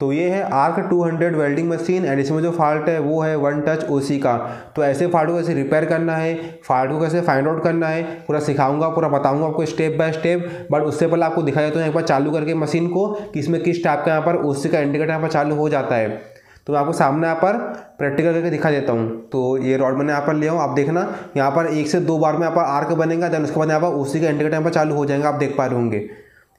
तो ये है आर्क 200 वेल्डिंग मशीन एंड इसमें जो फॉल्ट है, वो है वन टच ओसी का। तो ऐसे फॉल्ट को कैसे रिपेयर करना है फॉल्ट को कैसे फाइंड आउट करना है, पूरा सिखाऊँगा, पूरा बताऊँगा आपको स्टेप बाय स्टेप बट उससे पहले आपको दिखा देता हूँ एक बार चालू करके मशीन को, कि इसमें किस टाइप का यहाँ पर ओसी का इंडिकेटर यहाँ पर चालू हो जाता है। तो मैं आपको सामने यहाँ पर प्रैक्टिकल करके दिखा देता हूँ। तो ये रॉड मैंने यहाँ पर लिया हूँ, आप देखना, यहाँ पर एक से दो बार में यहाँ पर आर्क बनेगा देन उसके बाद यहाँ पर ओसी का इंडिकेटर यहाँ पर चालू हो जाएगा, आप देख पा रहे होंगे।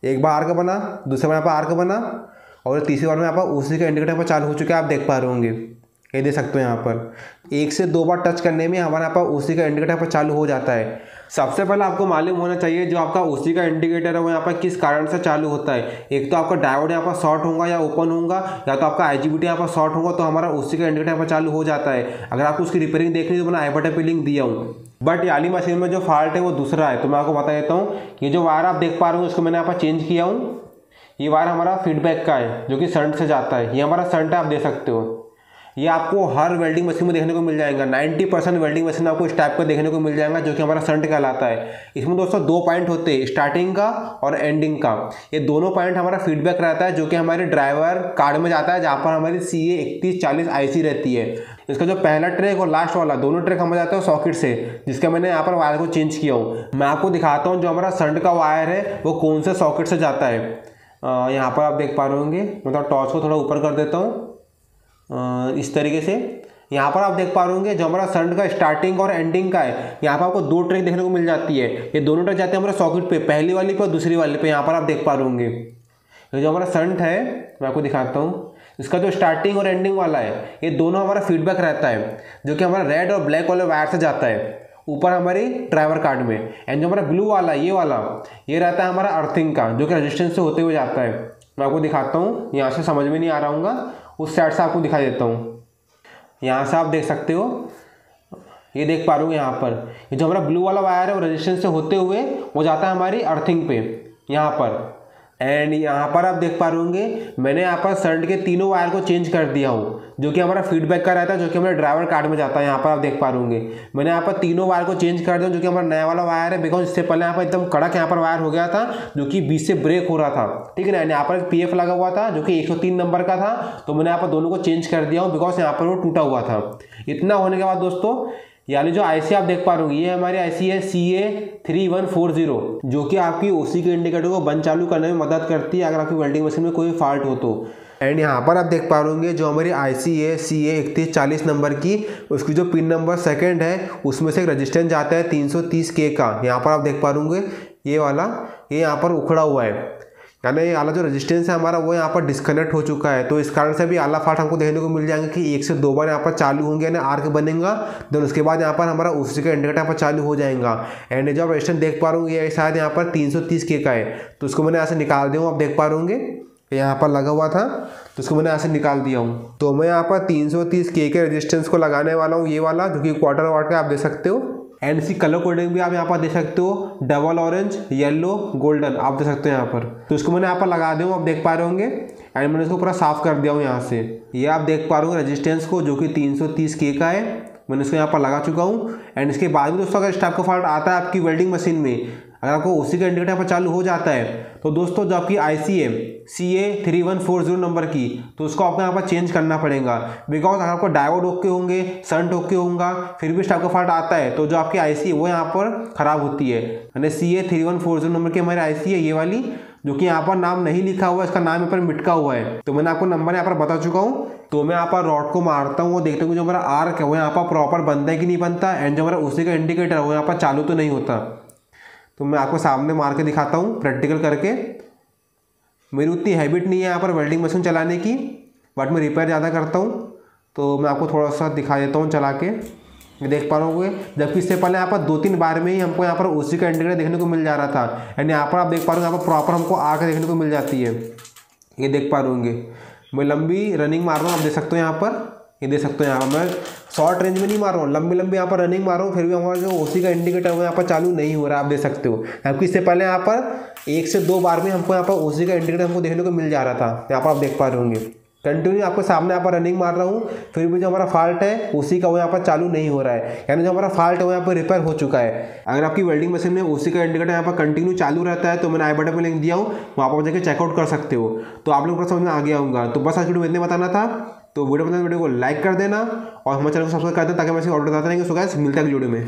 एक बार आर्क बना, दूसरे बार यहाँ पर आर्क बना और तीसरी बार में पर उसी का इंडिकेटर पर चालू हो चुका है, आप देख पा रहे होंगे। ये देख सकते हो यहाँ पर। एक से दो बार टच करने में हमारे यहाँ पर उसी का इंडिकेटर पर चालू हो जाता है। सबसे पहले आपको मालूम होना चाहिए जो आपका उसी का इंडिकेटर है, वो यहाँ पर किस कारण से चालू होता है। एक तो आपका डायोड यहाँ पर शॉर्ट होगा या ओपन होगा, या तो आपका आई आईजीबीटी यहाँ पर शॉर्ट होगा तो हमारा उसी का इंडिकेटर पर चालू हो जाता है। अगर आपको उसकी रिपेयरिंग देखनी तो मैंने आई बटन पे लिंक दिया हूँ। बट याली मशीन में जो फॉल्ट है, वो दूसरा है। तो मैं आपको बता देता हूँ, ये जो वायर आप देख पा रहे हो उसको मैंने यहाँ पर चेंज किया हूँ। ये वायर हमारा फीडबैक का है, जो कि संट से जाता है। ये हमारा संट है, आप दे सकते हो। ये आपको हर वेल्डिंग मशीन में देखने को मिल जाएगा। 90 परसेंट वेल्डिंग मशीन आपको इस टाइप का देखने को मिल जाएगा, जो कि हमारा संट कहलाता है। इसमें दोस्तों दो पॉइंट होते हैं स्टार्टिंग का और एंडिंग का। ये दोनों पॉइंट हमारा फीडबैक रहता है, जो कि हमारे ड्राइवर कार्ड में जाता है, जहाँ पर हमारी सी ए इकतीस, चालीस आई सी रहती है। इसका जो पहला ट्रैक और लास्ट वाला, दोनों ट्रैक हमें जाता है सॉकेट से, जिसका मैंने यहाँ पर वायर को चेंज किया हूँ। मैं आपको दिखाता हूँ जो हमारा संट का वायर है, वो कौन से सॉकेट से जाता है। यहाँ पर आप देख पा रहे होंगे मतलब टॉर्च को थोड़ा ऊपर कर देता हूँ। इस तरीके से। यहाँ पर आप देख पा रहे होंगे, जो हमारा संट का स्टार्टिंग और एंडिंग का है, यहाँ पर आपको दो ट्रैक देखने को मिल जाती है। ये दोनों ट्रैक जाते हैं हमारे सॉकेट पे, पहली वाली पे और दूसरी वाली पे, यहाँ पर आप देख पा रहे होंगे। ये जो हमारा संट है, मैं आपको दिखाता हूँ। इसका जो स्टार्टिंग और एंडिंग वाला है, ये दोनों हमारा फीडबैक रहता है, जो कि हमारा रेड और ब्लैक वाले वायर से जाता है। ऊपर हमारी ड्राइवर कार्ड में। एंड जो हमारा ब्लू वाला, ये वाला, ये रहता है हमारा अर्थिंग का, जो कि रजिस्टेंस से होते हुए जाता है। मैं आपको दिखाता हूँ, यहाँ से समझ में नहीं आ रहा हूँ उस साइड से आपको दिखा देता हूँ। यहाँ से आप देख सकते हो। ये देख पा रहे हो यहाँ पर। ये जो हमारा ब्लू वाला वायर है, वो रजिस्टेंस से होते हुए, वो जाता है हमारी अर्थिंग पे, यहाँ पर। एंड यहाँ पर आप देख पा रहे होंगे, मैंने यहाँ पर सर्ट के तीनों वायर को चेंज कर दिया हूँ, जो कि हमारा फीडबैक का रहता है, जो कि हमारे ड्राइवर कार्ड में जाता है, यहाँ पर आप देख पा रहे होंगे। मैंने यहाँ पर तीनों वायर को चेंज कर दिया, जो कि हमारा नया वाला वायर है बिकॉज़ इससे पहले यहाँ पर एकदम कड़क यहाँ पर वायर हो गया था, जो कि बीच से ब्रेक हो रहा था। ठीक है ना? यहाँ पर पीएफ लगा हुआ था, जो कि एक सौ तीन नंबर का था तो मैंने यहाँ पर दोनों को चेंज कर दिया हूँ बिकॉज़ यहाँ पर वो टूटा हुआ था। इतना होने के बाद दोस्तों यानी जो आईसी आप देख पा रहे हो, ये हमारी आईसी है C A three one four zero जो कि आपकी ओसी के इंडिकेटर को बंद चालू करने में मदद करती है अगर आपकी वेल्डिंग मशीन में कोई फॉल्ट हो तो। एंड यहाँ पर आप देख पा रहे जो हमारी आई सी ए सी ए इकतीस चालीस नंबर की, उसकी जो पिन नंबर सेकंड है, उसमें से एक रजिस्टेंस जाता है तीन सौ तीस के का। यहाँ पर आप देख पा रहे ये वाला, ये यहाँ पर उखड़ा हुआ है। यानी ये आला जो रेजिस्टेंस है, हमारा वो यहाँ पर डिस्कनेक्ट हो चुका है। तो इस कारण से भी आला फाट हमको देखने को मिल जाएँगे कि एक से दो बार यहाँ पर चालू होंगे यानी आर्क बनेगा देन उसके बाद यहाँ पर हमारा उसी का इंडिकेटर यहाँ पर चालू हो जाएगा। एंड जो आप रेजिस्टेंस देख पा रहे ये शायद यहाँ पर तीन के का है। तो उसको मैंने ऐसे निकाल दिया हूँ, आप देख पा रहे यहाँ पर लगा हुआ था तो उसको मैंने ऐसे निकाल दिया हूँ। तो मैं यहाँ पर 330 के के रेजिस्टेंस को लगाने वाला हूँ, ये वाला, जो कि क्वार्टर वाट का आप देख सकते हो। एंड सी कलर कोडिंग भी आप यहाँ पर देख सकते हो। डबल ऑरेंज येलो गोल्डन आप देख सकते हो यहाँ पर। तो इसको मैंने यहाँ पर लगा दिया हूँ, आप देख पा रहे होंगे। एंड मैंने इसको पूरा साफ़ कर दिया हूँ यहाँ से। ये आप देख पा रहे हो रजिस्टेंस को, जो कि 330 के का है। मैंने इसको यहाँ पर लगा चुका हूँ। एंड इसके बाद भी दोस्तों, अगर स्टाफ का फॉल्ट आता है आपकी वेल्डिंग मशीन में अगर आपको उसी का इंडिकेटर पर चालू हो जाता है तो दोस्तों जो आपकी आई सी है C A three one four zero number की तो उसको आपको यहाँ पर चेंज करना पड़ेगा। बिकॉज़ अगर आपको डायोड ओके होंगे संट ओके होगा फिर भी स्टाफ का फॉल्ट आता है तो जो आपकी आई सी वो यहाँ पर ख़राब होती है। यानी C A three one four zero number की हमारी आई सी है ये वाली, जो कि यहाँ पर नाम नहीं लिखा हुआ है, इसका नाम यहाँ पर मिटका हुआ है। तो मैंने आपको नंबर यहाँ पर बता चुका हूँ। तो मैं यहाँ पर रॉड को मारता हूँ, वो देखता हूँ जो हमारा आर्क है, वो यहाँ पर प्रॉपर बनता है कि नहीं बनता एंड जो हमारा उसी का इंडिकेटर है, वो यहाँ पर चालू तो नहीं होता। तो मैं आपको सामने मार के दिखाता हूँ प्रैक्टिकल करके। मेरी उतनी हैबिट नहीं है यहाँ पर वेल्डिंग मशीन चलाने की बट मैं रिपेयर ज़्यादा करता हूँ। तो मैं आपको थोड़ा सा दिखा देता हूँ चला के। देख पा रहे जबकि इससे पहले यहाँ पर दो तीन बार में ही हमको यहाँ पर उसी का इंडिकेटर देखने को मिल जा रहा था। एंड यहाँ पर आप देख पा रहे हो, यहाँ पर प्रॉपर हमको आग देखने को मिल जाती है। ये देख पा रहे मैं लंबी रनिंग मार रहा हूँ, आप देख सकते हो यहाँ पर। ये देख सकते हो यहाँ पर। मैं शॉर्ट रेंज में नहीं मार रहा हूँ, लंबी लंबी यहाँ पर रनिंग मार रहा हूँ, फिर भी हमारा जो ओसी का इंडिकेटर वो यहाँ पर चालू नहीं हो रहा, आप देख सकते हो। क्योंकि इससे पहले यहाँ पर एक से दो बार में हमको यहाँ पर ओसी का इंडिकेटर हमको देखने को मिल जा रहा था। यहाँ पर आप देख पा रहे होंगे। कंटिन्यू आपके सामने यहाँ पर रनिंग मार रहा हूँ, फिर भी जो हमारा फॉल्ट है, उसी का वो यहाँ पर चालू नहीं हो रहा है। यानी जो हमारा फॉल्ट है वो यहाँ पर रिपेयर हो चुका है। अगर आपकी वेल्डिंग मशीन में उसी का इंडिकेटर यहाँ पर कंटिन्यू चालू रहता है तो मैंने आई बटन में लिंक दिया हूँ, वहाँ पर जाकर चेकआउट कर सकते हो। तो आप लोग समझ में आ गया होगा। तो बस आज वीडियो में इतने बताना था। तो वीडियो पसंद वीडियो को लाइक कर देना और हमारे चैनल को सब्सक्राइब कर देना ताकि मैं ऐसे ऑर्डर बताते रहेंगे। सो गैस मिलता है वीडियो में।